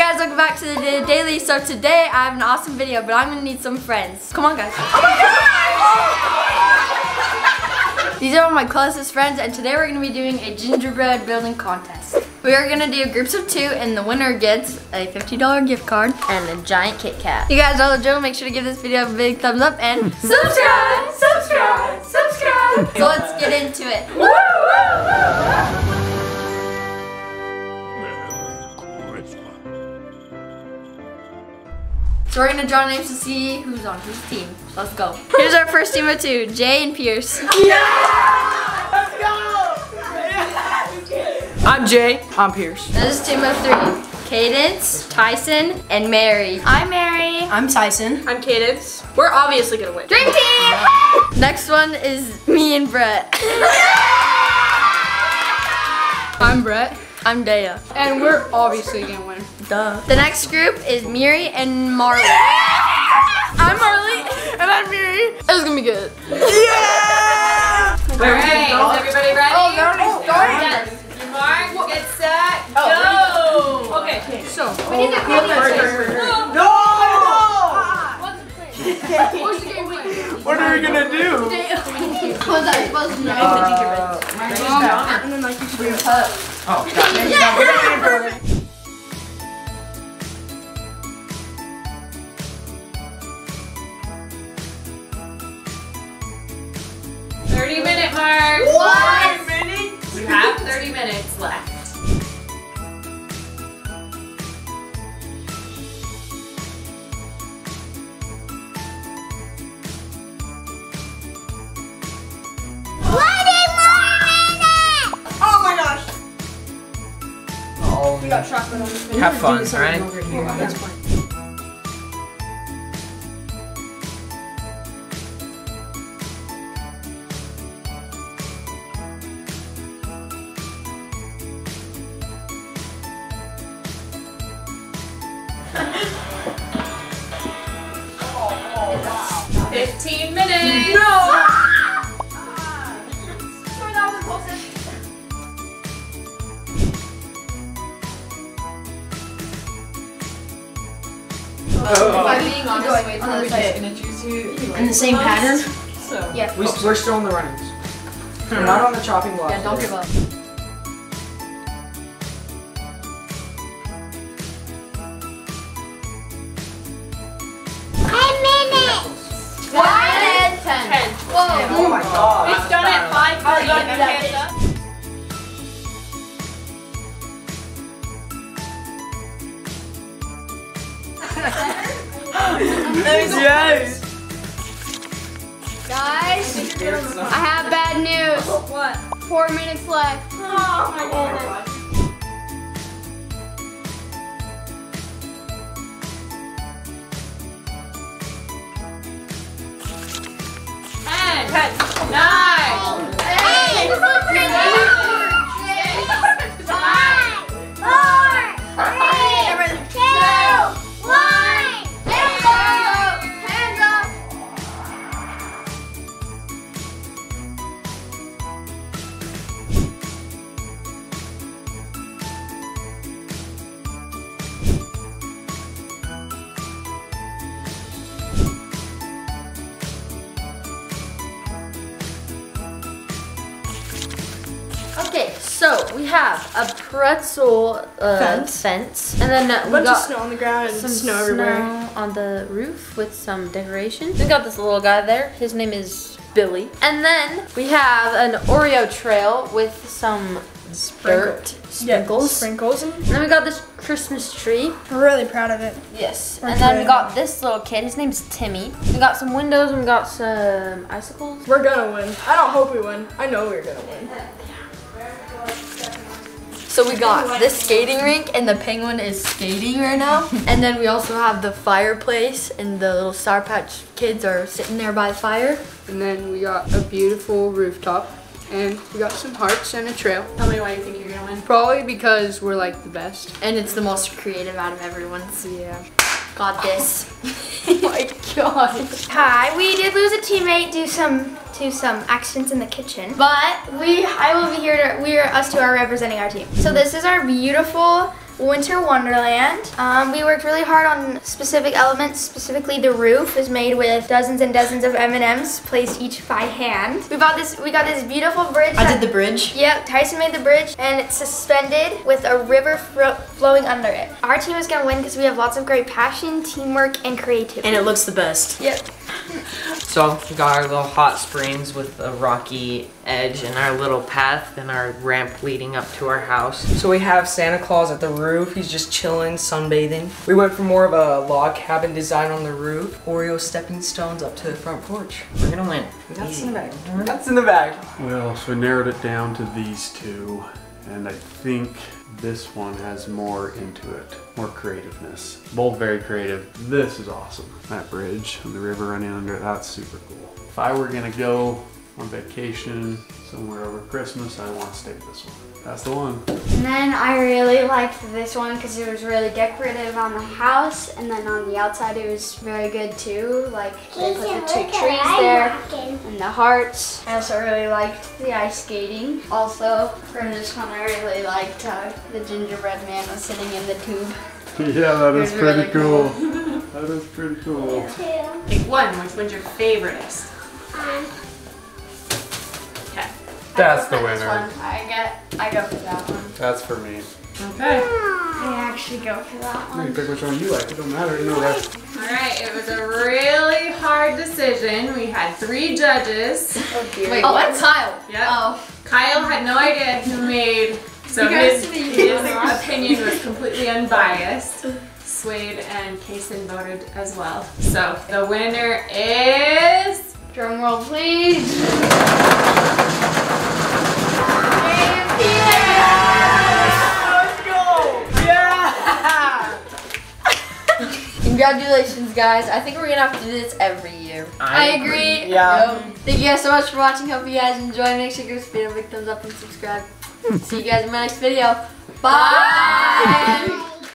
guys, welcome back to the daily. So today I have an awesome video, but I'm gonna need some friends. Come on, guys. Oh my god! These are all my closest friends, and today we're gonna be doing a gingerbread building contest. We are gonna do groups of two, and the winner gets a $50 gift card and a giant Kit Kat. You guys know the drill. Make sure to give this video a big thumbs up and subscribe, subscribe, subscribe. So let's get into it. So we're gonna draw names to see who's on whose team. So let's go. Here's our first team of two, Jay and Pierce. Yeah, let's go. I'm Jay. I'm Pierce. This is team of three. Cadence, Tyson, and Mary. I'm Mary. I'm Tyson. I'm Cadence. We're obviously gonna win. Dream team! Next one is me and Brett. I'm Brett. I'm Daya. And we're obviously gonna win. Duh. The next group is Miri and Marley. I'm Marley. And I'm Miri. This is gonna be good. Yeah! Alright, is everybody ready? Oh, they're already started. Yes. Mark, get set, go! Okay, So, We need to call What are we gonna do? Close that. Supposed to know. and then like you should Oh, Thirty minute mark. What? You have thirty minutes left. Have fun, alright? Fifteen minutes. No. Oh. Oh, in the same pattern? So. Yeah. We, we're still in the runnings. We're not on the chopping block. Yeah, don't give up. Oh my god. It's done at five thirty. Yes! Guys, I have bad news. What? Four minutes left. Oh my goodness. 看。来。Okay, so we have a pretzel uh, Fence. fence, and then uh, we bunch of got snow on the ground and some snow everywhere. on the roof with some decoration. We got this little guy there. His name is Billy. And then we have an Oreo trail with some dirt sprinkles. Sprinkles. and then we got this Christmas tree. We're really proud of it. Yes. And then we got this little kid. His name's Timmy. We got some windows and we got some icicles. We're gonna win. I don't hope we win. I know we're gonna win. So we got this skating rink and the penguin is skating right now. And then we also have the fireplace and the little Sour Patch kids are sitting there by the fire. And then we got a beautiful rooftop. And we got some hearts and a trail. Tell me why you think you're gonna win. Probably because we're like the best. And it's the most creative out of everyone's. Yeah. Got this. oh my god. Hi, we did lose a teammate due some to some accidents in the kitchen, but we I will be here to we are us two are representing our team. So this is our beautiful Winter Wonderland. Um, we worked really hard on specific elements. Specifically, the roof is made with dozens and dozens of M&Ms placed each by hand. We bought this. We got this beautiful bridge. I that- did the bridge. Yep, Tyson made the bridge and it's suspended with a river flowing under it. Our team is gonna win because we have lots of great passion, teamwork, and creativity. And it looks the best. Yep. So we got our little hot springs with a rocky edge and our little path and our ramp leading up to our house. So we have Santa Claus at the roof. He's just chilling, sunbathing. We went for more of a log cabin design on the roof. Oreo stepping stones up to the front porch. We're gonna win. That's in the bag. That's in the bag. Well, so I narrowed it down to these two, and I think this one has more into it, more creativeness. Both very creative. This is awesome. That bridge and the river running under it, that's super cool. If I were gonna go on vacation somewhere over Christmas, I want to stay with this one. That's the one. And then I really liked this one because it was really decorative on the house, and then on the outside it was very good too. Like they put the two trees there and the hearts. I also really liked the ice skating. Also, for this one, I really liked uh, the gingerbread man was sitting in the tube. yeah, that is pretty cool. that is pretty cool. Pick one. Which one's your favoriteest? Okay. That's the winner. one, I get, I go for that one. That's for me. Okay. I actually go for that You one. can pick which one you like. It don't matter. No rush. All right. It was a really hard decision. We had three judges. Oh dear. Wait, oh, what? Kyle. Yep. Oh. Kyle had no idea who made, so his, his opinion was completely unbiased. Swade and Kasen voted as well. So the winner is Drum roll, please. Congratulations, guys. I think we're gonna have to do this every year. I agree. Yeah. Yep. Thank you guys so much for watching. Hope you guys enjoyed. Make sure you give this video a big thumbs up and subscribe. Hmm. See you guys in my next video. Bye.